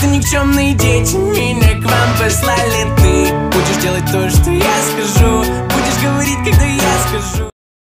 Ты никчемные дети, меня к вам послали Ты. Будешь делать то, что я скажу. Будешь говорить, когда я скажу.